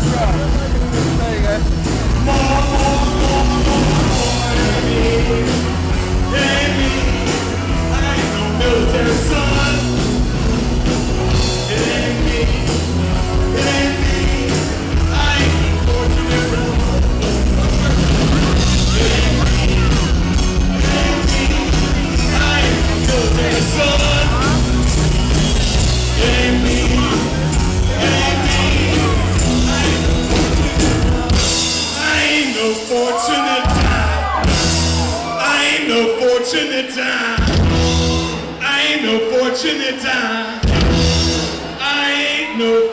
Let's go. Time. I ain't no fortunate time. I ain't no